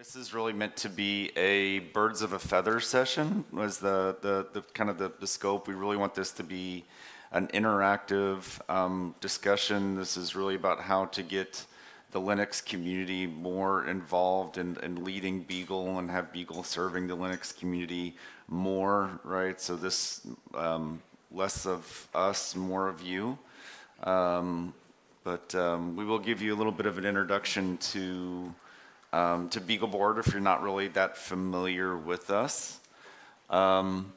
This is really meant to be a birds of a feather session was the, the, the kind of the, the scope. We really want this to be an interactive um, discussion. This is really about how to get the Linux community more involved in, in leading Beagle and have Beagle serving the Linux community more, right? So this, um, less of us, more of you. Um, but um, we will give you a little bit of an introduction to um, to BeagleBoard if you're not really that familiar with us. Um,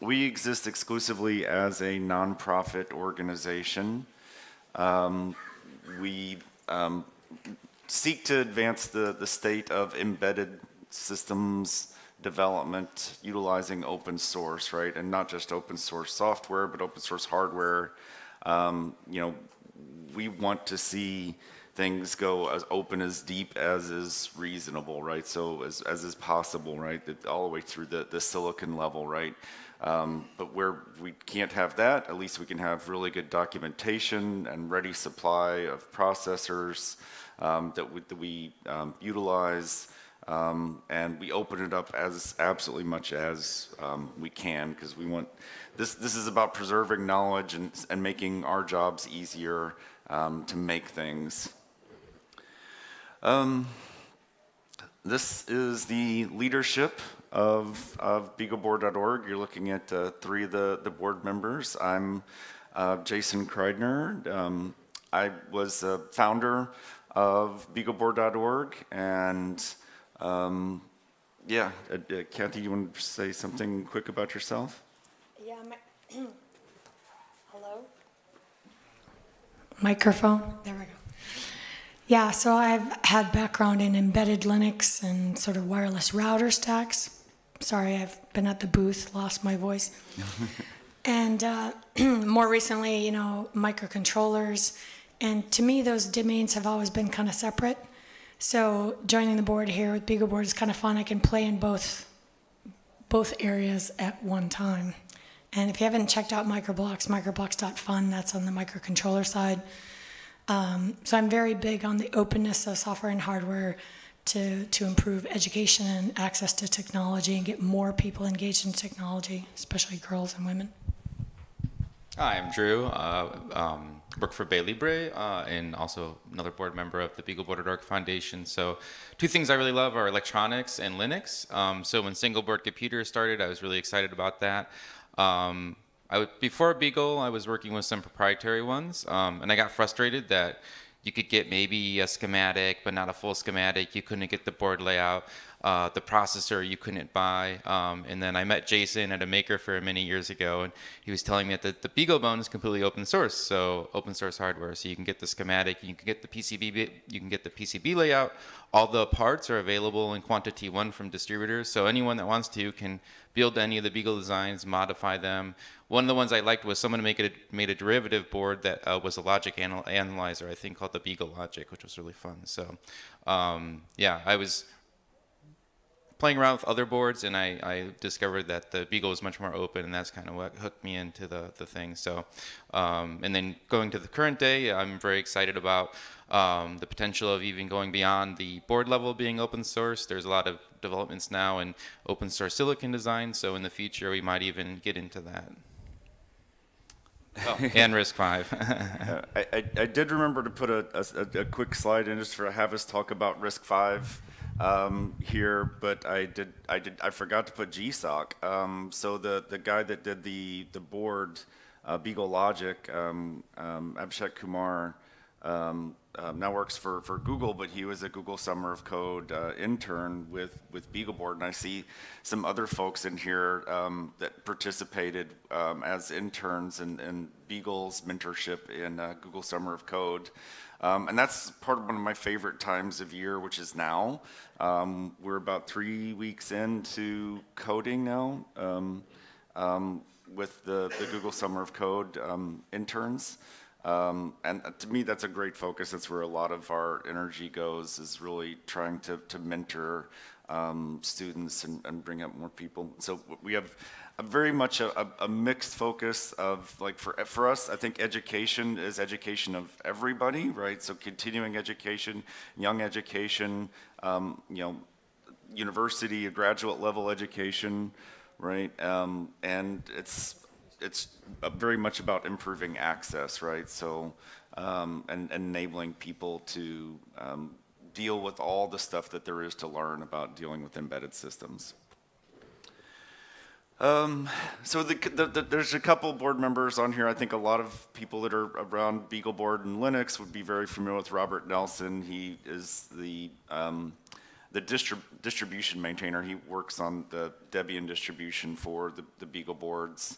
we exist exclusively as a nonprofit organization. Um, we um, seek to advance the, the state of embedded systems development utilizing open source, right? And not just open source software, but open source hardware. Um, you know, we want to see things go as open as deep as is reasonable, right? So as, as is possible, right? All the way through the, the silicon level, right? Um, but where we can't have that, at least we can have really good documentation and ready supply of processors um, that we, that we um, utilize. Um, and we open it up as absolutely much as um, we can because we want this. This is about preserving knowledge and, and making our jobs easier um, to make things. Um, this is the leadership of, of BeagleBoard.org. You're looking at uh, three of the, the board members. I'm uh, Jason Kridner. Um, I was a founder of BeagleBoard.org, and um, yeah, uh, uh, Kathy, you want to say something quick about yourself? Yeah, my, hello? Microphone, there we go. Yeah, so I've had background in embedded Linux and sort of wireless router stacks. Sorry, I've been at the booth, lost my voice. and uh, more recently, you know, microcontrollers. And to me, those domains have always been kind of separate. So joining the board here with BeagleBoard is kind of fun. I can play in both both areas at one time. And if you haven't checked out Microblocks, microblocks.fun, that's on the microcontroller side. Um, so I'm very big on the openness of software and hardware to, to improve education and access to technology and get more people engaged in technology, especially girls and women. Hi, I'm Drew. Uh, um, work for BayLibre uh, and also another board member of the BeagleBoard.org Foundation. So two things I really love are electronics and Linux. Um, so when single board computers started, I was really excited about that. Um, before Beagle, I was working with some proprietary ones, um, and I got frustrated that you could get maybe a schematic, but not a full schematic. You couldn't get the board layout. Uh, the processor you couldn't buy. Um, and then I met Jason at a maker fair many years ago, and he was telling me that the, the BeagleBone is completely open source, so open source hardware. So you can get the schematic, you can get the PCB, you can get the PCB layout. All the parts are available in quantity one from distributors, so anyone that wants to can build any of the Beagle designs, modify them. One of the ones I liked was someone made a, made a derivative board that uh, was a logic anal analyzer, I think called the Beagle Logic, which was really fun. So um, yeah, I was playing around with other boards, and I, I, discovered that the Beagle was much more open, and that's kind of what hooked me into the, the thing. So, um, and then going to the current day, I'm very excited about um, the potential of even going beyond the board level being open source. There's a lot of developments now in open source silicon design, so in the future we might even get into that. Oh, and risk uh, I, I, I, did remember to put a, a, a, quick slide in just for have us talk about RISC-V um, here, but I did I did I forgot to put GSOC. Um, so the the guy that did the the board, uh, Beagle Logic, um, um Abhishek Kumar, um, um, now works for, for Google, but he was a Google Summer of Code uh, intern with with BeagleBoard, and I see some other folks in here that participated as interns in, in Beagle's mentorship in uh, Google Summer of Code. Um, and that's part of one of my favorite times of year, which is now. Um, we're about three weeks into coding now um, um with the, the, Google Summer of Code um, interns. Um, and to me, that's a great focus. That's where a lot of our energy goes, is really trying to, to mentor students and, and bring up more people. So we have very much a, a, mixed focus of like for for us i think education is education of everybody right so continuing education young education um, you know university, a graduate level education, right? Um, and it's it's very much about improving access, right? So um, and, and enabling people to um, deal with all the stuff that there is to learn about dealing with embedded systems. Um, so the, the, the, there's a couple board members on here. I think a lot of people that are around BeagleBoard and Linux would be very familiar with Robert Nelson. He is the um, the distrib distribution maintainer. He works on the Debian distribution for the, the BeagleBoards,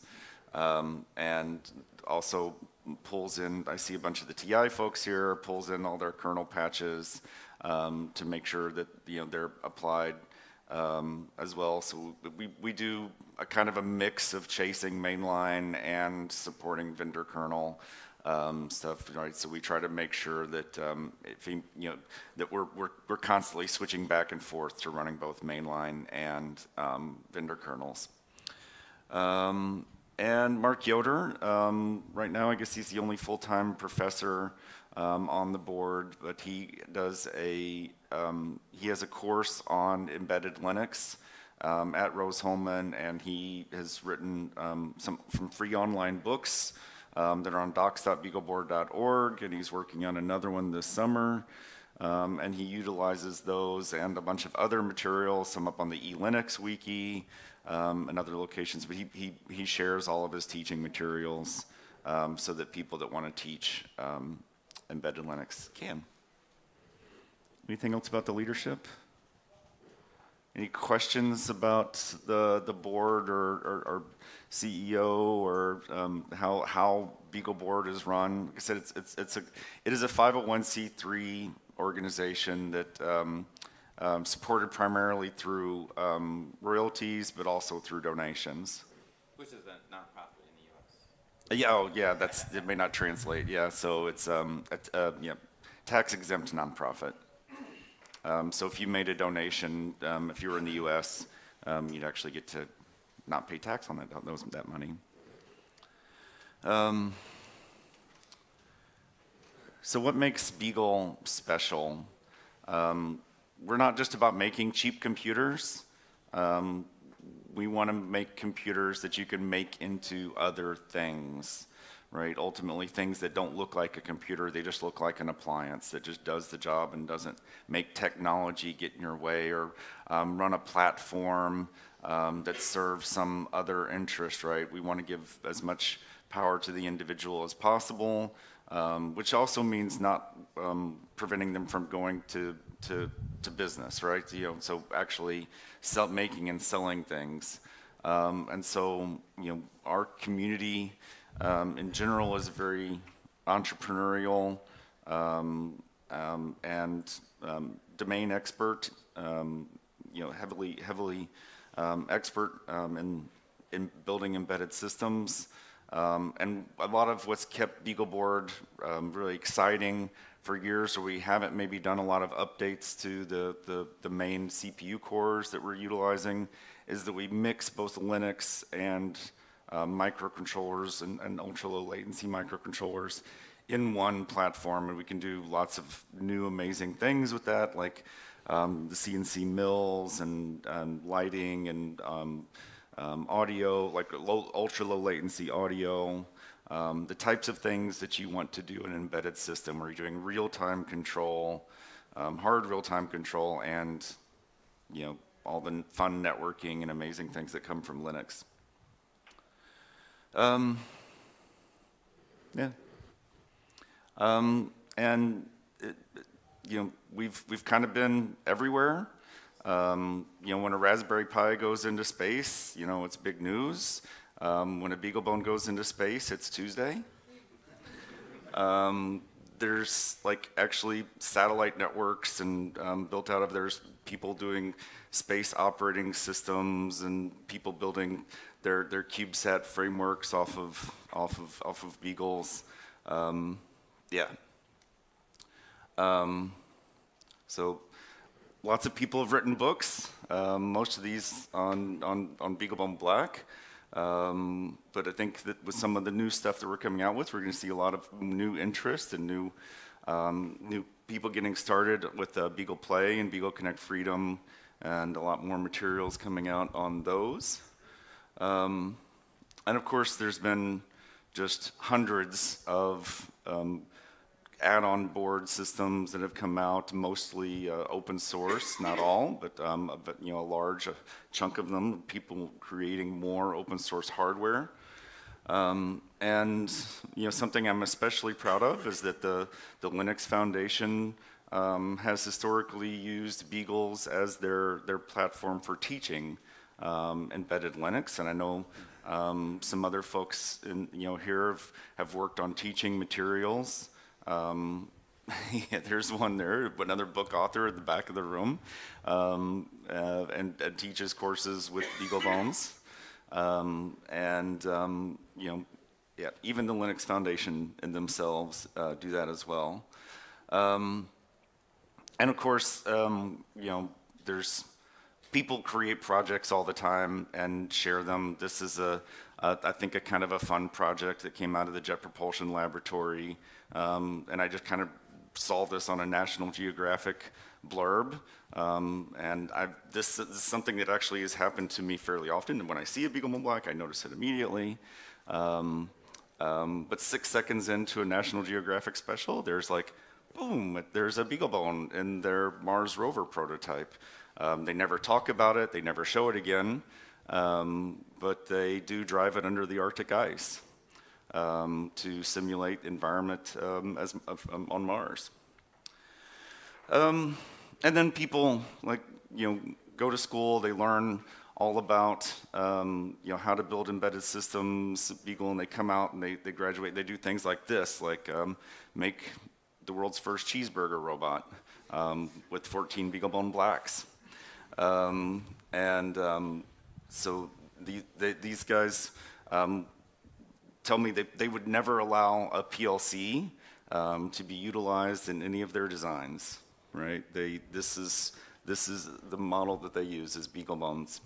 um, and also pulls in. I see a bunch of the TI folks here. Pulls in all their kernel patches um, to make sure that you know they're applied um, as well. So we, we do a kind of a mix of chasing mainline and supporting vendor kernel um, stuff, right? So we try to make sure that um, if, you know that we're, we're we're constantly switching back and forth to running both mainline and um, vendor kernels. Um, and Mark Yoder, um, right now I guess he's the only full-time professor on the board, but he does a um, he has a course on embedded Linux um, at Rose-Hulman, and he has written um, some from free online books um, that are on docs.beagleboard.org, and he's working on another one this summer. Um, and he utilizes those and a bunch of other materials, some up on the eLinux wiki and other locations. But he, he, he shares all of his teaching materials so that people that want to teach embedded Linux can. Anything else about the leadership? Any questions about the the board or, or, or CEO or um, how how BeagleBoard is run? Like I said, it's it's it's a it is a 501c3 organization that um, um, supported primarily through um, royalties, but also through donations. Which is a nonprofit. In the U.S. Yeah, oh, yeah, that's, it may not translate, yeah, so it's, um, a, uh, yeah, tax exempt nonprofit. Um, so if you made a donation, um, if you were in the US, um, you'd actually get to not pay tax on that, those, that money. Um, so what makes Beagle special? Um, we're not just about making cheap computers. Um, we want to make computers that you can make into other things, right? Ultimately, things that don't look like a computer, they just look like an appliance that just does the job and doesn't make technology get in your way or um, run a platform um, that serves some other interest, right? We want to give as much power to the individual as possible, um, which also means not um, preventing them from going to, to, to business, right? You know, so actually sell, making and selling things. Um, and so, you know, our community um, in general is a very entrepreneurial um, um and um, domain expert, um, you know, heavily, heavily expert in, in building embedded systems. and a lot of what's kept BeagleBoard really exciting for years where we haven't maybe done a lot of updates to the, the, the, main CPU cores that we're utilizing is that we mix both Linux and uh, microcontrollers and, and ultra low latency microcontrollers in one platform and we can do lots of new amazing things with that like um, the CNC mills and, and lighting and um, um, audio like low, ultra low latency audio um, the types of things that you want to do in an embedded system where you're doing real-time control, um, hard real-time control, and you know all the fun networking and amazing things that come from Linux. Um, yeah. Um, and it, you know we've we've kind of been everywhere. Um, you know when a Raspberry Pi goes into space, you know it's big news. Um, when a BeagleBone goes into space, it's Tuesday. Um, there's like actually satellite networks and um, built out of there's people doing space operating systems and people building their their CubeSat frameworks off of off of off of Beagles. Um, yeah. Um, so lots of people have written books. Um, most of these on on on BeagleBone Black. Um, but I think that with some of the new stuff that we're coming out with, we're going to see a lot of new interest and new um, new people getting started with uh, Beagle Play and Beagle Connect Freedom and a lot more materials coming out on those. Um, and of course, there's been just hundreds of um, add-on board systems that have come out, mostly uh, open source, not all, but, um, but you know a large uh, chunk of them, people creating more open source hardware. Um, and you know something I'm especially proud of is that the the Linux Foundation um, has historically used Beagles as their their platform for teaching um, embedded Linux, and I know um, some other folks in, you know here have, have worked on teaching materials. Um, yeah, there's one there, another book author at the back of the room, um, uh, and, and, teaches courses with BeagleBones. Um, and, um, you know, yeah, even the Linux Foundation in themselves uh, do that as well. And of course, you know, there's people create projects all the time and share them. This is a, a I think, a kind of a fun project that came out of the Jet Propulsion Laboratory. Um, and I just kind of saw this on a National Geographic blurb. Um, and I've, this, this, is something that actually has happened to me fairly often. And when I see a BeagleBone Black, I notice it immediately. Um, um, but six seconds into a National Geographic special, there's like, boom, there's a BeagleBone in their Mars rover prototype. Um, they never talk about it, they never show it again, um, but they do drive it under the Arctic ice um, to simulate environment um, as, um, on Mars. Um, and then people like you know go to school, they learn all about um, you know how to build embedded systems, Beagle, and they come out and they, they graduate. They do things like this, like um, make the world's first cheeseburger robot with 14 BeagleBone blacks, and so the, the, these guys um, tell me that they would never allow a PLC um, to be utilized in any of their designs, right? They, this, is, this is the model that they use is BeagleBones.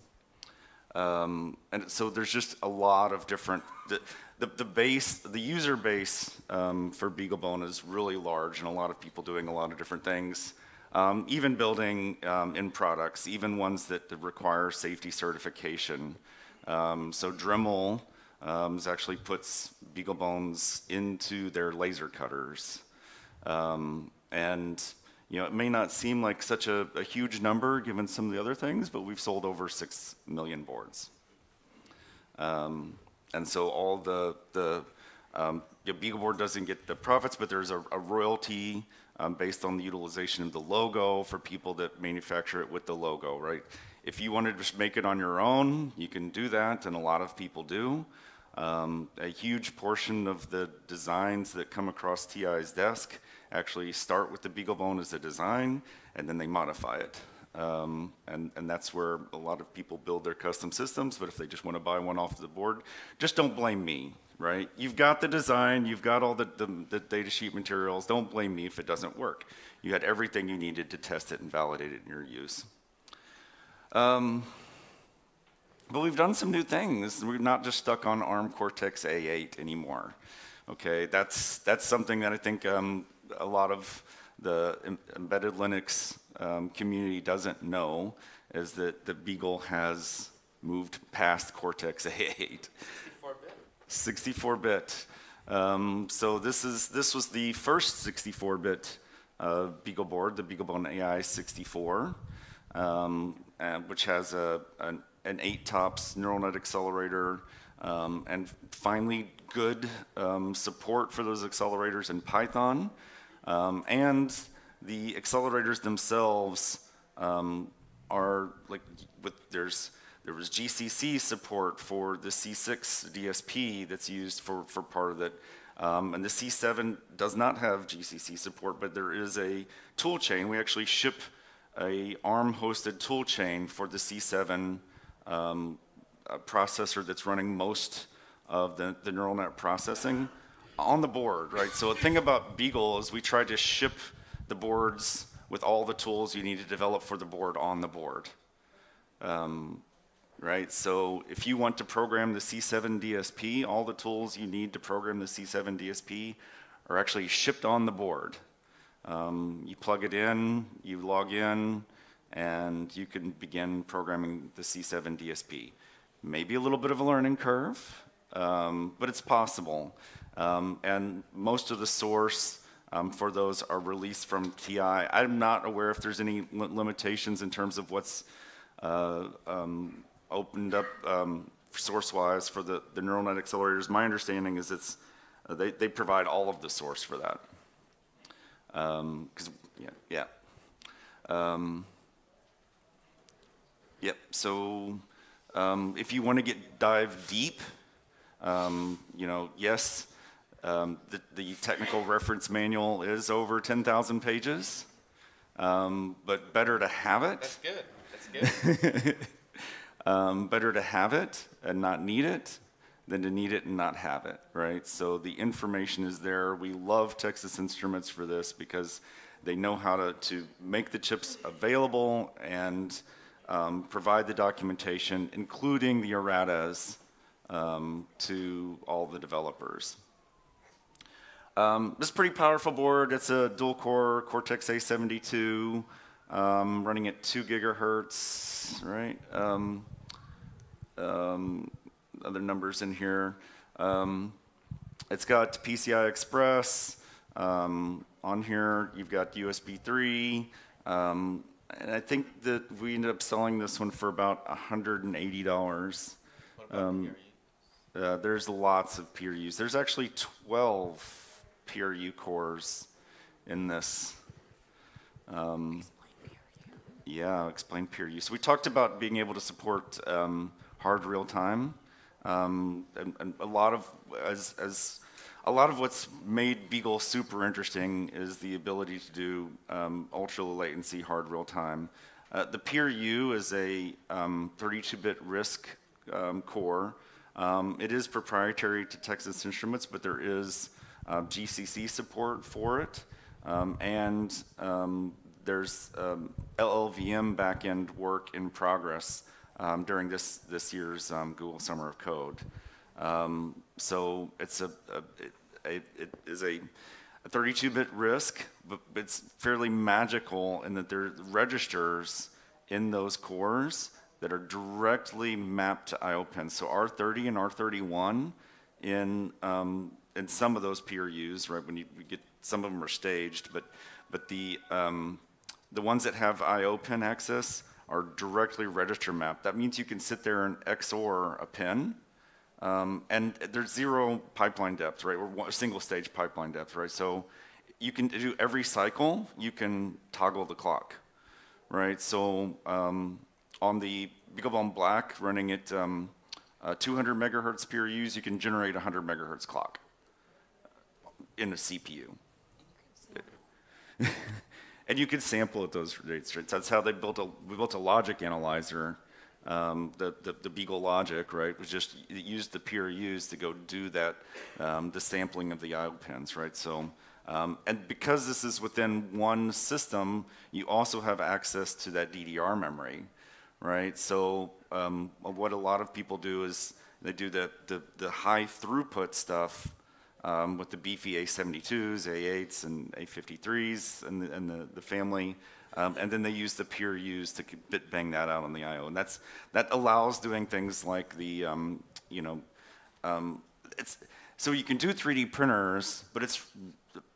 Um, and so there's just a lot of different, the, the, the base, the user base um, for BeagleBone is really large and a lot of people doing a lot of different things. Um, even building um, in products, even ones that require safety certification. Um, so Dremel um, actually puts BeagleBones into their laser cutters. Um, and you know, it may not seem like such a, a, huge number given some of the other things, but we've sold over six million boards. Um, and so all the, the um, BeagleBoard doesn't get the profits, but there's a, a royalty um, based on the utilization of the logo for people that manufacture it with the logo, right? If you wanted to just make it on your own, you can do that, and a lot of people do. Um, a huge portion of the designs that come across TI's desk actually start with the BeagleBone as a design, and then they modify it. Um, and, and that's where a lot of people build their custom systems, but if they just want to buy one off the board, just don't blame me, right? You've got the design, you've got all the, the, the data sheet materials, don't blame me if it doesn't work. You had everything you needed to test it and validate it in your use. Um, but we've done some new things. We're not just stuck on ARM Cortex A8 anymore. Okay, that's, that's something that I think um, a lot of the embedded Linux um, community doesn't know is that the Beagle has moved past Cortex A8. 64 bit. Um, so this is this was the first 64 bit uh, Beagle board, the BeagleBone AI 64, um, which has a, an, an, eight tops neural net accelerator, um, and finally good um, support for those accelerators in Python, um, and the accelerators themselves um, are like with there's there was GCC support for the C6 DSP that's used for, for part of it. Um, and the C7 does not have GCC support, but there is a tool chain. We actually ship a ARM-hosted tool chain for the C7 um, processor that's running most of the, the neural net processing on the board, right? So the thing about Beagle is we try to ship the boards with all the tools you need to develop for the board on the board. Um, right? So if you want to program the C7 DSP, all the tools you need to program the C7 DSP are actually shipped on the board. Um, you plug it in, you log in, and you can begin programming the C7 DSP. Maybe a little bit of a learning curve, um, but it's possible. Um, and most of the source um, for those are released from TI. I'm not aware if there's any limitations in terms of what's uh, um, opened up um, source-wise for the, the neural net accelerators. My understanding is it's uh, they, they provide all of the source for that. Because yeah, yeah. Um, Yep. So um, if you want to get dive deep, um, you know, yes, um, the, the technical reference manual is over 10,000 pages, um, but better to have it. That's good. That's good. Um, better to have it and not need it than to need it and not have it, right? So the information is there. We love Texas Instruments for this because they know how to, to make the chips available and um, provide the documentation, including the erratas, um, to all the developers. Um, this is a pretty powerful board. It's a dual core Cortex A72 um, running at 2 gigahertz, right? Um, other numbers in here. Um, it's got PCI Express. Um, on here, you've got USB 3. Um, and I think that we ended up selling this one for about $180. Um, uh, there's lots of PRUs. There's actually 12 PRU cores in this. Um, yeah, explain PRUs. We talked about being able to support um, hard real time, um, and, and a lot of as as a lot of what's made Beagle super interesting is the ability to do um, ultra low latency hard real time. Uh, the PRU is a 32-bit RISC um, core. Um, it is proprietary to Texas Instruments, but there is uh, GCC support for it, um, and um, there's um, LLVM backend work in progress um, during this this year's um, Google Summer of Code. Um, so it's a, a, it, it is a, a 32-bit RISC, but it's fairly magical in that there are registers in those cores that are directly mapped to IO pins. So R30 and R31 in um, in some of those PRUs, right? When you we get some of them are staged, but but the um, the ones that have IO pin access are directly register mapped. That means you can sit there and XOR a pin, um, and there's zero pipeline depth, right? Or single stage pipeline depth, right? So you can do every cycle, you can toggle the clock, right? So um, on the BeagleBone Black running at um, uh, 200 megahertz PRUs, you can generate a 100 megahertz clock in a CPU. And you can sample at those rates. Right? That's how they built a we built a logic analyzer. Um, the, the, the Beagle logic, right, was just used the PRUs to go do that, um, the sampling of the IO pins, right? So, um, and because this is within one system, you also have access to that DDR memory, right? So, um, what a lot of people do is they do the, the, the high throughput stuff um, with the beefy A72s, A8s, and A53s, and the, and the, the family. Um, and then they use the PRUs to bit bang that out on the I/O, and that's that allows doing things like the um, you know um, it's so you can do 3D printers, but it's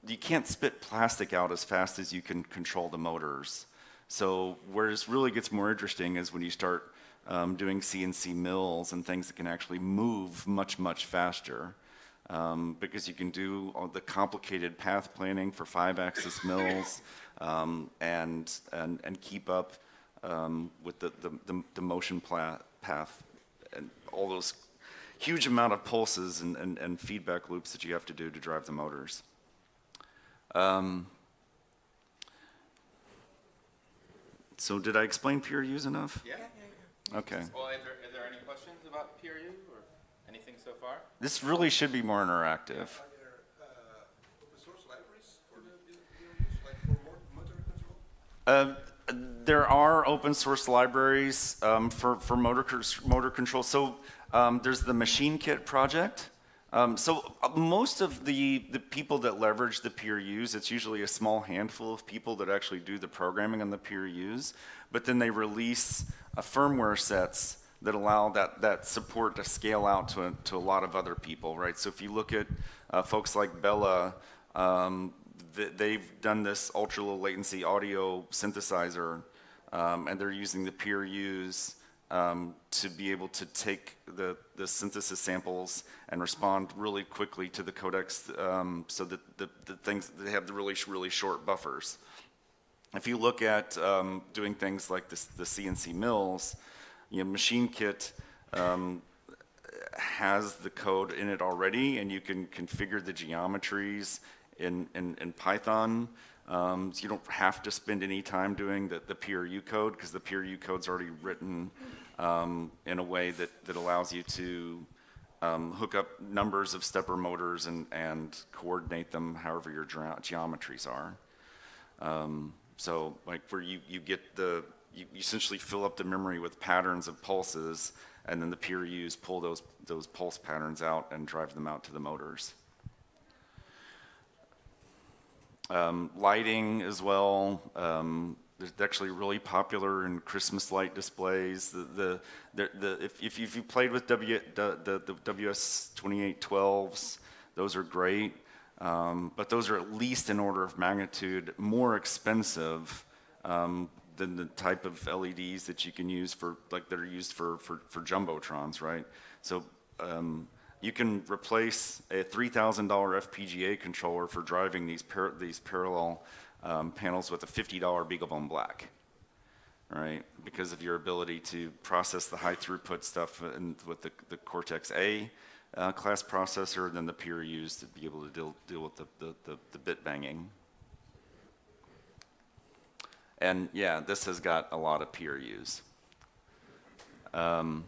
you can't spit plastic out as fast as you can control the motors. So where this really gets more interesting is when you start um, doing CNC mills and things that can actually move much much faster um, because you can do all the complicated path planning for five-axis mills um, and, and, and keep up um, with the, the, the, the motion path and all those huge amount of pulses and, and, and, feedback loops that you have to do to drive the motors. Um, so did I explain PRUs enough? Yeah. Okay. Well, is there, is there any questions about peer use? so far? This really should be more interactive. Are there uh, open source libraries for the use, like for motor control? Uh, there are open source libraries um, for, for motor, motor control. So um, there's the Machine Kit project, Um, so uh, most of the, the people that leverage the PRUs, it's usually a small handful of people that actually do the programming on the PRUs, but then they release uh, firmware sets that allow that, that support to scale out to a, to a lot of other people, right? So if you look at uh, folks like Bela, um, th- they've done this ultra low latency audio synthesizer, um, and they're using the PRUs um, to be able to take the, the synthesis samples and respond really quickly to the codecs um, so that the, the things, they have the really, really short buffers. If you look at um, doing things like this, the CNC mills, you know, Machine Kit um, has the code in it already, and you can configure the geometries in, in, in Python. Um, so you don't have to spend any time doing the, the PRU code because the PRU code's already written um, in a way that, that allows you to um, hook up numbers of stepper motors and, and coordinate them however your geometries are. Um, so like where you, you get the, you essentially fill up the memory with patterns of pulses and then the PRUs pull those, those pulse patterns out and drive them out to the motors. Um, lighting as well. Um, it's actually really popular in Christmas light displays. The, the, the, the if, if, if you played with w, the, the, the WS2812s, those are great. Um, but those are at least an order of magnitude more expensive um, than the type of LEDs that you can use for, like that are used for, for, for jumbotrons, right? So um, you can replace a $3,000 FPGA controller for driving these, par- these parallel um, panels with a $50 BeagleBone Black, right? Because of your ability to process the high throughput stuff in, with the, the Cortex A uh, class processor, then the PRUs to be able to deal, deal with the, the, the, the bit banging. And yeah, this has got a lot of PRUs. Um,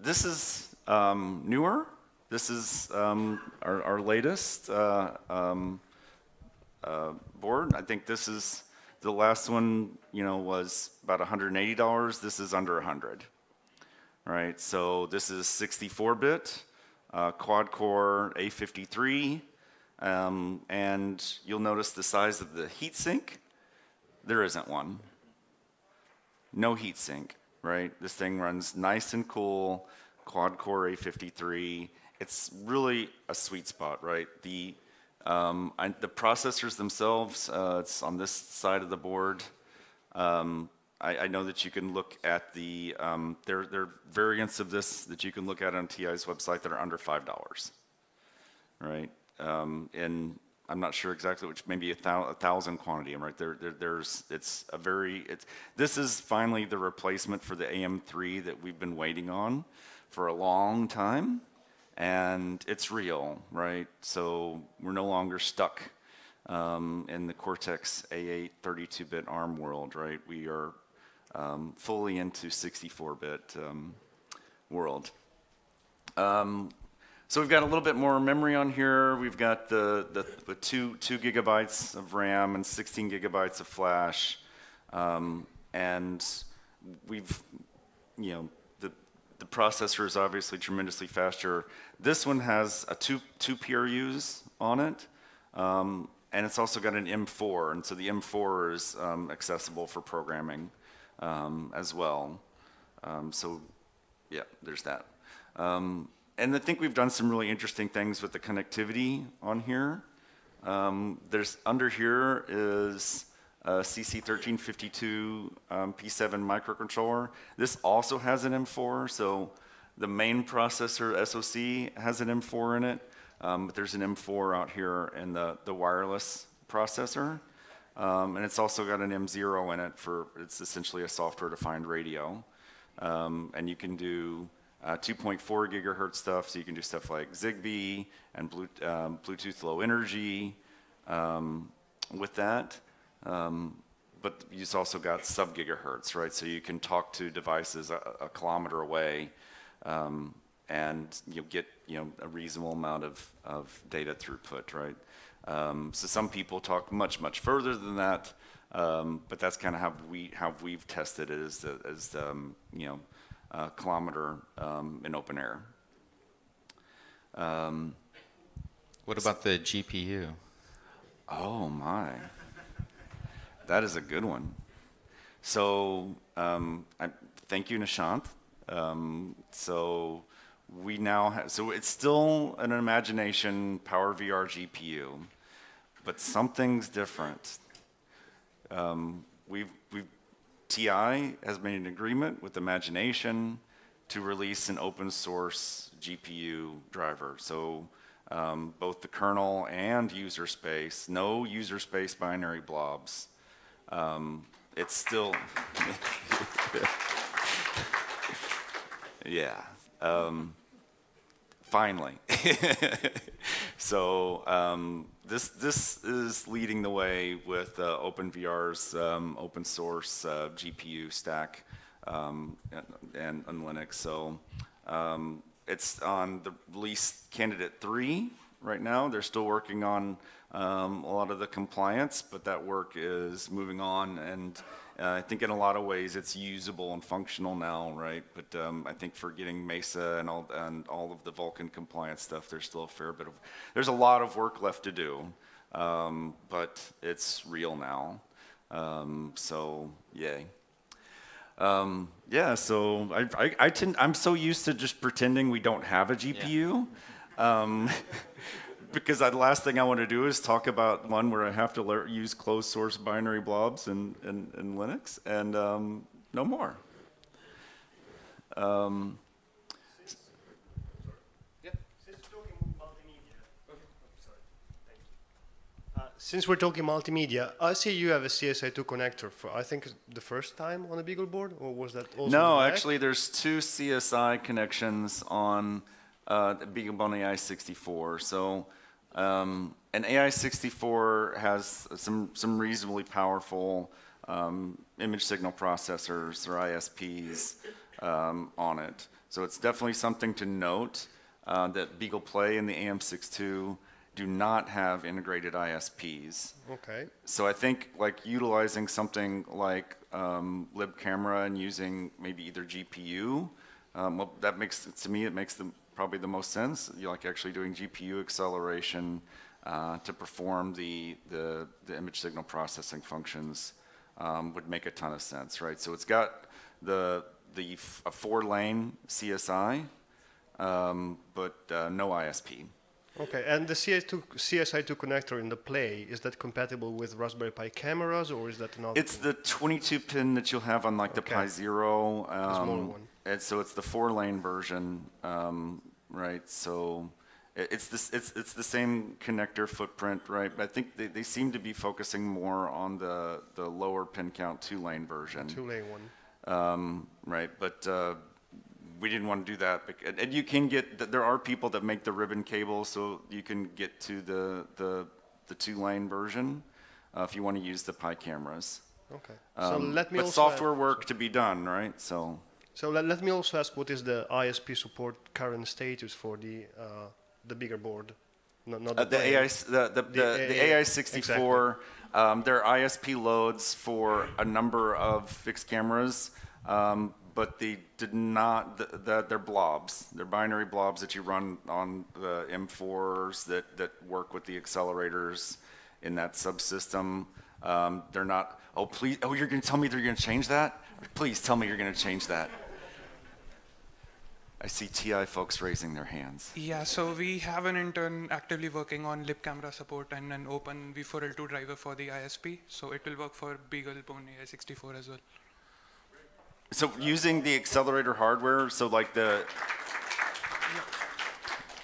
this is um, newer. This is um, our, our latest uh, um, uh, board. I think this is the last one. You know, was about $180. This is under 100. Right. So this is 64-bit, uh, quad-core A53, um, and you'll notice the size of the heatsink. There isn't one. No heatsink. Right. This thing runs nice and cool quad core A53. It's really a sweet spot, right? The um, I, the processors themselves, uh, it's on this side of the board. Um, I, I, know that you can look at the um, there there are variants of this that you can look at on TI's website that are under five dollars, right? Um, and I'm not sure exactly which, maybe a, thou, a thousand quantity. Right there, there, there's it's a very it's this is finally the replacement for the AM3 that we've been waiting on for a long time, and it's real, right? So we're no longer stuck um, in the Cortex A8 32-bit ARM world, right? We are um, fully into 64-bit um, world. So we've got a little bit more memory on here. We've got the, the, the two, two gigabytes of RAM and 16 gigabytes of flash. Um, and we've, you know, the processor is obviously tremendously faster. This one has a two, two PRUs on it, um, and it's also got an M4, and so the M4 is um, accessible for programming um, as well. Um, so, yeah, there's that. Um, and I think we've done some really interesting things with the connectivity on here. Um, there's under here is uh, CC1352 um, P7 microcontroller. This also has an M4, so the main processor SoC has an M4 in it, um, but there's an M4 out here in the, the wireless processor. Um, and it's also got an M0 in it for, it's essentially a software-defined radio. Um, and you can do uh, 2.4 gigahertz stuff, so you can do stuff like Zigbee and um, Bluetooth Low Energy um, with that. Um, but you've also got sub-gigahertz, right? So you can talk to devices a, a kilometer away um, and you'll get you know a reasonable amount of, of data throughput, right? Um, so some people talk much much further than that, but that's kind of how we how we've tested it as the, as the, you know a kilometer um, in open air. Um, What about the GPU? Oh my, that is a good one. So, um, I, thank you, Nishant. Um, so we now have. So it's still an imagination Power VR GPU, but something's different. Um, we've we've TI has made an agreement with Imagination to release an open source GPU driver. So um, both the kernel and user space, no user space binary blobs. Um, it's still, yeah. Um, finally. so um, this this is leading the way with uh, OpenVR's um, open source uh, GPU stack um, and, and, Linux. So um, it's on the release candidate three right now. They're still working on um, a lot of the compliance, but that work is moving on and uh, I think in a lot of ways it's usable and functional now, right? But um, I think for getting Mesa and all and all of the Vulkan compliance stuff, there's still a fair bit of there's a lot of work left to do, um, but it's real now. Um, so yay. Um, yeah, so I, I, I tend, I'm so used to just pretending we don't have a GPU. Um, because the last thing I want to do is talk about one where I have to use closed source binary blobs in, in, in Linux, and um, no more. Um, Since we're talking multimedia, sorry, thank you. Uh, Since we're talking multimedia, I see you have a CSI2 connector for, I think, the first time on a Beagle board, or was that also? no, actually, there's two CSI connections on uh, the BeagleBone AI64. So um, an AI64 has some, some reasonably powerful um, image signal processors or ISPs um, on it. So it's definitely something to note uh, that Beagle Play and the AM62 do not have integrated ISPs. Okay, So I think like utilizing something like um, libcamera and using maybe either GPU, um, well, that makes to me it makes the probably the most sense. You like actually doing GPU acceleration uh, to perform the, the the image signal processing functions um, would make a ton of sense, right? So it's got the the f- a four lane CSI, um, but uh, no ISP. okay, and the CS2, CSI2 connector in the Play, is that compatible with Raspberry Pi cameras, or is that not? It's the 22 pin that you'll have on like the Okay. Pi Zero. smaller Um, one. And so it's the four lane version, um, right? So it's this, it's, it's the same connector footprint, right? But I think they, they seem to be focusing more on the, the lower pin count two lane version. Two-lane one. Um, right, but, uh, we didn't want to do that. And, you can get, there are people that make the ribbon cable, so you can get to the, the, the two lane version, uh, if you want to use the Pi cameras. Okay, so Um, let me but software work to be done, right? So So let, let me also ask, what is the ISP support current status for the uh, the bigger board? Not, not uh, the AI, the the, the, the AA AI sixty four, um, there are ISP loads for a number of fixed cameras, um, but they did not. The, the, they're blobs. They're binary blobs that you run on the M4s that that work with the accelerators in that subsystem. Um, they're not. Oh please! Oh, you're going to tell me they're going to change that? Please tell me you're going to change that. I see TI folks raising their hands. Yeah, so we have an intern actively working on lib camera support and an open V4L2 driver for the ISP. So it will work for Beagle Bone AI64 as well. So using the accelerator hardware, so like the,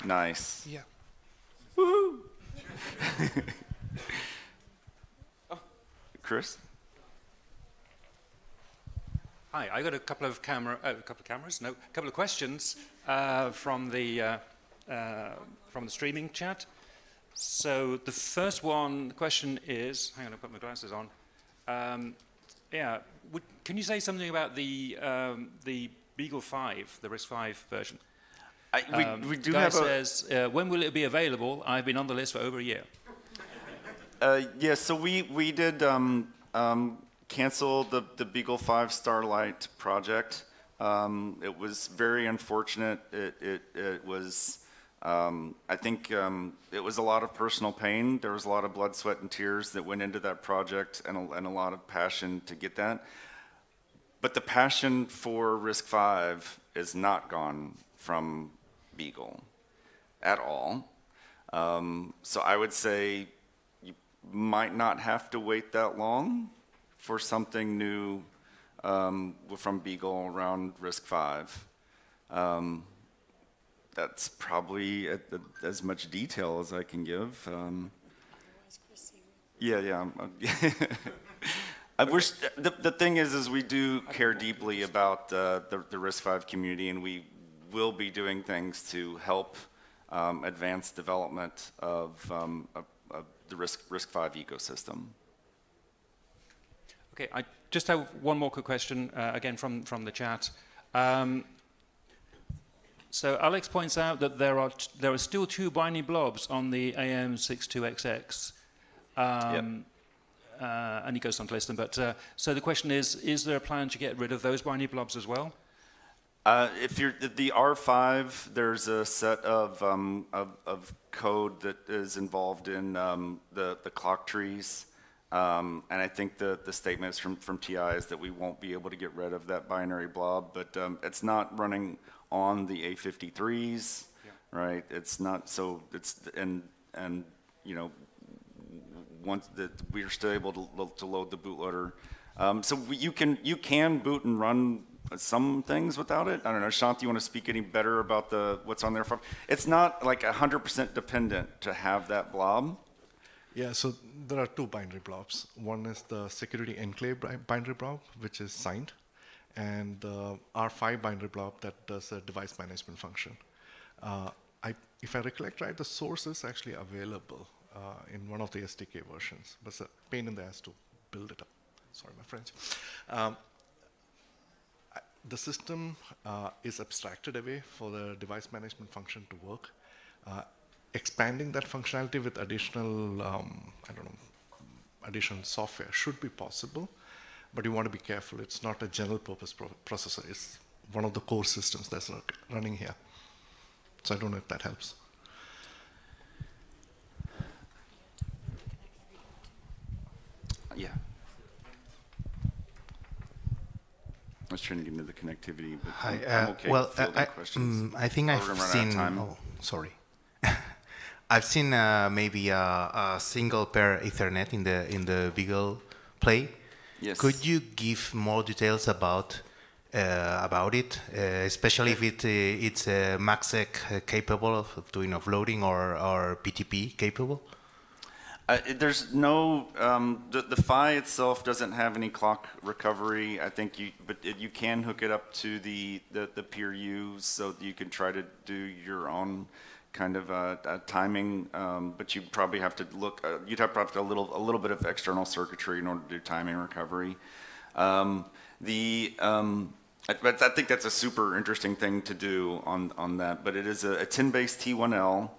nice. Yeah. Oh. Chris? Hi, I got a couple of camera, uh, a couple of cameras, no, a couple of questions uh, from the uh, uh, from the streaming chat. So the first one, the question is, hang on, I put my glasses on. Um, yeah, would, can you say something about the um, the Beagle 5, the RISC 5 version? I, we, Um, we do guy have a, says, uh, when will it be available? I've been on the list for over a year. uh, yeah, so we, we did, um, um, cancel the, the Beagle 5 Starlight project. Um, it was very unfortunate. It, it, it was, Um, I think um, it was a lot of personal pain. There was a lot of blood, sweat, and tears that went into that project, and a, and a lot of passion to get that. But the passion for RISC Five is not gone from Beagle at all. Um, so I would say you might not have to wait that long for something new um, from Beagle around RISC Five. Um, that's probably as much detail as I can give. Um, yeah, yeah. I'm- Uh, we're, the, the thing is, is we do care deeply about uh, the, the RISC Five community, and we will be doing things to help um, advance development of, um, of, the RISC RISC Five ecosystem. Okay, I just have one more quick question, uh, again from, from the chat. Um, so Alex points out that there are, t- there are still two binary blobs on the AM62XX. Um, uh, and he goes on to list them. But uh, so the question is: Is there a plan to get rid of those binary blobs as well? Uh, if you're the- the R5, there's a set of, um, of, of code that is involved in um, the, the clock trees. Um, and I think the, the statements from, from TI is that we won't be able to get rid of that binary blob, but um, it's not running on the A53s, right? It's not, so it's, and, and, you know, once that we are still able to, to load the bootloader. Um, so we- you can you can boot and run some things without it. I don't know, Shanti, you want to speak any better about the what's on there? From it's not like hundred percent dependent to have that blob. Yeah, so there are two binary blobs. One is the security enclave binary blob, which is signed, and the R5 binary blob that does a device management function. Uh, I, if I recollect right, the source is actually available uh, in one of the SDK versions, but it's a pain in the ass to build it up. Sorry, my French. Um, the system uh, is abstracted away for the device management function to work. Uh, expanding that functionality with additional, um, I don't know, additional software should be possible, but you want to be careful. It's not a general purpose pro- processor. It's one of the core systems that's running here. So I don't know if that helps. Yeah. I was trying to get into the connectivity, but Hi. I'm, Uh, I'm okay well, fielding I, I, questions. mm, I think I've we're gonna run out of seen. Oh, sorry. I've seen uh, maybe a, a single pair Ethernet in the in the Beagle Play. Yes. Could you give more details about uh, about it, uh, especially if it uh, it's uh, MACsec capable of doing offloading or or PTP capable? Uh, it- there's no um, the the PHY itself doesn't have any clock recovery. I think you, but it, you can hook it up to the the, the PRU so you can try to do your own kind of uh, timing. Um, but you'd probably have to look. Uh, you'd have probably a little a little bit of external circuitry in order to do timing recovery. Um, the um, I, but I think that's a super interesting thing to do on on that. But it is a, a 10 base T1L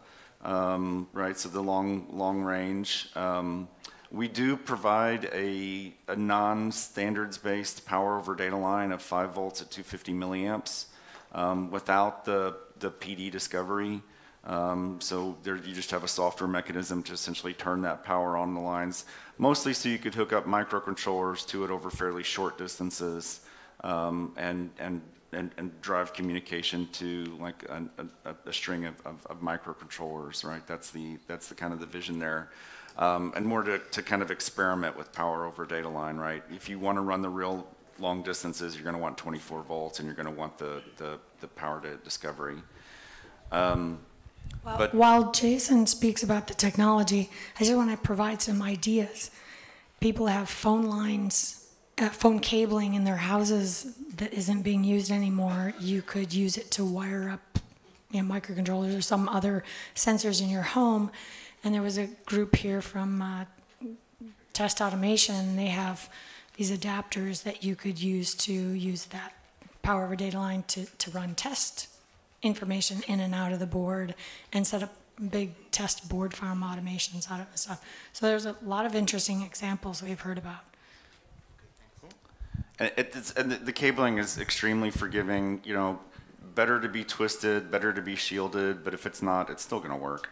um, right? So the long, long range. Um, we do provide a, a non-standards-based power over data line of 5 volts at 250 milliamps um, without the, the PD discovery. Um, so there, you just have a software mechanism to essentially turn that power on the lines, mostly so you could hook up microcontrollers to it over fairly short distances um, and, and and, and drive communication to like a, a, a string of, of, of microcontrollers, right? That's the that's the kind of the vision there, um, and more to, to kind of experiment with power over data line, right? If you want to run the real long distances, you're going to want 24 volts, and you're going to want the the, the power to discovery. Um, but While Jason speaks about the technology, I just want to provide some ideas. People have phone lines, uh, phone cabling in their houses that isn't being used anymore. You could use it to wire up you know, microcontrollers or some other sensors in your home. And there was a group here from uh, Test Automation. They have these adapters that you could use to use that power over data line to, to run test information in and out of the board and set up big test board farm automations out of the stuff. So there's a lot of interesting examples we've heard about. And and the, cabling is extremely forgiving. You know, better to be twisted, better to be shielded, but if it's not, it's still gonna work.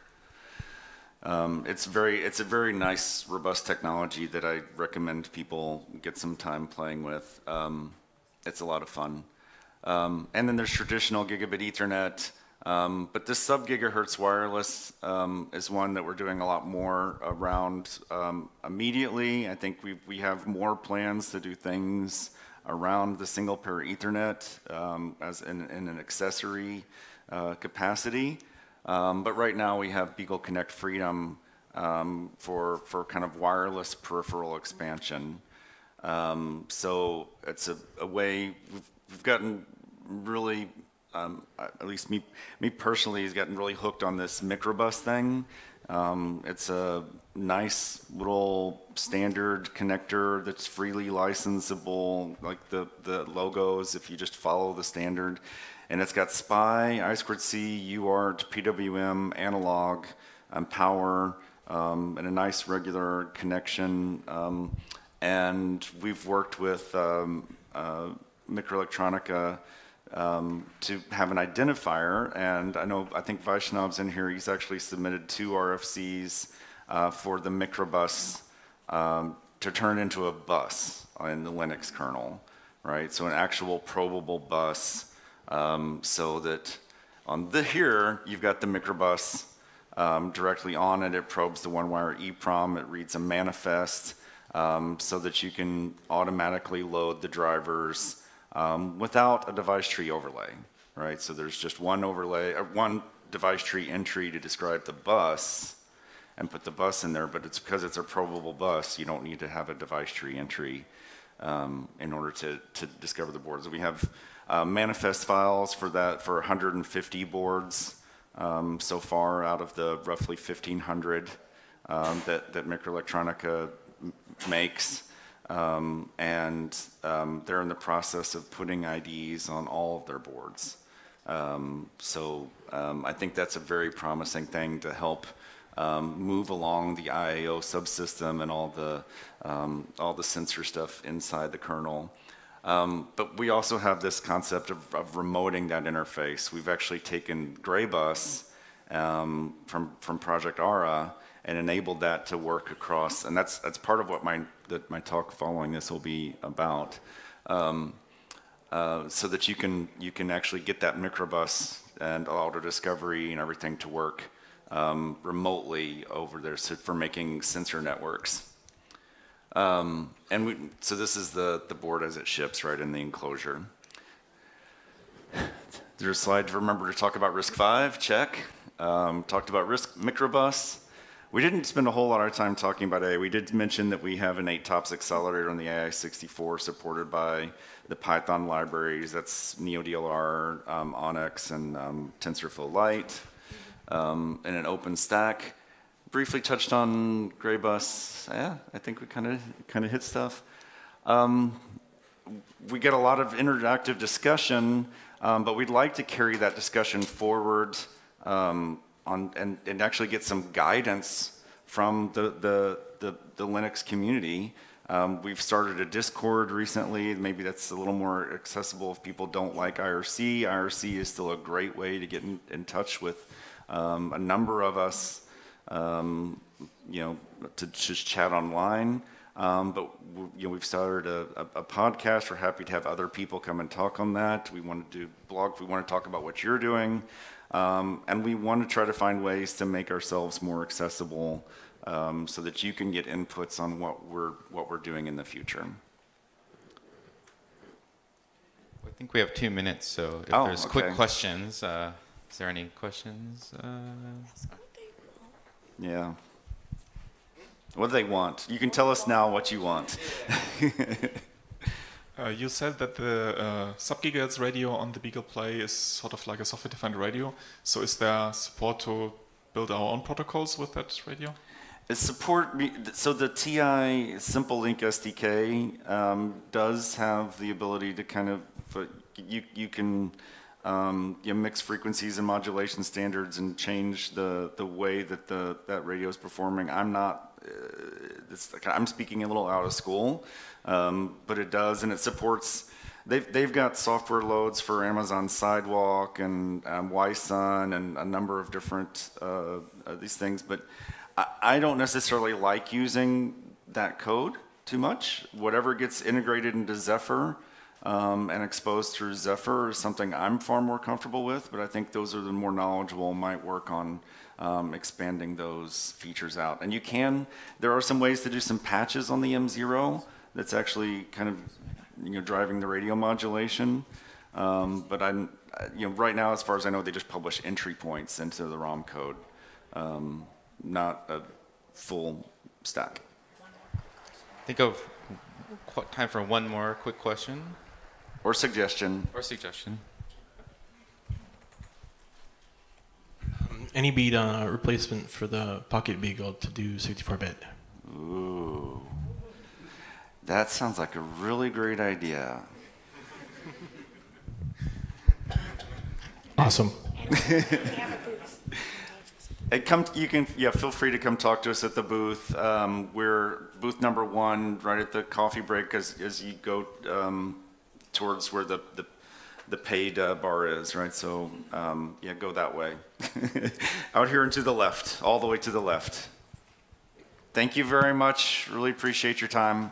Um, it's very, it's a very nice, robust technology that I recommend people get some time playing with. Um, it's a lot of fun. Um, and then there's traditional gigabit Ethernet, um, but this sub gigahertz wireless um, is one that we're doing a lot more around um, immediately. I think we we have more plans to do things around the single pair Ethernet um, as in, in an accessory uh, capacity. Um, but right now we have Beagle Connect Freedom um, for, for kind of wireless peripheral expansion. So it's a, a way, we've, we've gotten really, um, at least me, me personally, has gotten really hooked on this microbus thing. Um, it's a nice little standard connector that's freely licensable, like the, the logos, if you just follow the standard. And it's got SPI, I2C, UART, PWM, analog, um, power, um, and a nice regular connection. Um, and we've worked with um, uh, MikroElektronika um, to have an identifier. And I know, I think Vaishnav's in here, he's actually submitted two RFCs uh, for the microbus um, to turn into a bus in the Linux kernel, right? So an actual probable bus um, so that on the here, you've got the microbus um, directly on it. It probes the one-wire EEPROM. It reads a manifest um, so that you can automatically load the drivers um, without a device tree overlay, right? So there's just one overlay, uh, one device tree entry to describe the bus and put the bus in there, but it's because it's a probable bus, you don't need to have a device tree entry um, in order to, to discover the boards. We have uh, manifest files for that for 150 boards um, so far out of the roughly 1,500 um, that, that MikroElektronika makes. Um, and um, they're in the process of putting IDs on all of their boards. Um, so um, I think that's a very promising thing to help move along the IIO subsystem and all the all the sensor stuff inside the kernel. Um, but we also have this concept of, of, remoting that interface. We've actually taken Greybus um, from, from Project Ara and enabled that to work across, and that's, that's part of what my, that my talk following this will be about. Um, uh, so that you can, you can actually get that microbus and auto discovery and everything to work um, remotely over there so for making sensor networks. Um, and we, so this is the, the board as it ships right in the enclosure. There's a slide to remember to talk about RISC Five, check. Um, talked about risk microbus. We didn't spend a whole lot of time talking about AI. We did mention that we have an 8 TOPS accelerator on the AI64 supported by the Python libraries. That's NeoDLR, um, ONNX, and um, TensorFlow Lite, um, and an open stack briefly touched on Greybus. Yeah, I think we kind of kind of hit stuff. Um, we get a lot of interactive discussion, um, but we'd like to carry that discussion forward um, on and, and actually get some guidance from the the, the, the Linux community. Um, we've started a Discord recently. Maybe that's a little more accessible if people don't like IRC. IRC is still a great way to get in, in touch with um, a number of us um, you know, to just chat online. Um, but you know, we've started a, a, a, podcast. We're happy to have other people come and talk on that. We want to do blog. We want to talk about what you're doing, um, and we want to try to find ways to make ourselves more accessible, um, so that you can get inputs on what we're what we're doing in the future. I think we have two minutes, so if oh, there's okay. quick questions, uh, is there any questions? Uh, yeah. What do they want? You can tell us now what you want. uh, you said that the uh, sub-gigahertz radio on the Beagle Play is sort of like a software-defined radio. So is there support to build our own protocols with that radio? It support so the TI Simple Link SDK um, does have the ability to kind of you you can um, you mix frequencies and modulation standards and change the, the way that the, that radio is performing. I'm not, uh, I'm speaking a little out of school, um, but it does, and it supports they've, they've got software loads for Amazon Sidewalk and um, Wi-SUN and a number of different, uh, these things, but I, I don't necessarily like using that code too much. Whatever gets integrated into Zephyr um, and exposed through Zephyr is something I'm far more comfortable with, but I think those are the more knowledgeable might work on um, expanding those features out. And you can, there are some ways to do some patches on the M0 that's actually kind of, you know, driving the radio modulation. Um, but I'm, you know, right now, as far as I know, they just publish entry points into the ROM code, um, not a full stack. Think of time for one more quick question Or suggestion. or suggestion. Any beat uh, replacement for the Pocket Beagle to do 64-bit? Ooh. That sounds like a really great idea. Awesome. Come, you can, yeah, feel free to come talk to us at the booth. Um, we're booth number one, right at the coffee break as, as you go, um, towards where the, the, the paid uh, bar is, right? So, um, yeah, go that way. Out here and to the left, all the way to the left. Thank you very much. Really appreciate your time.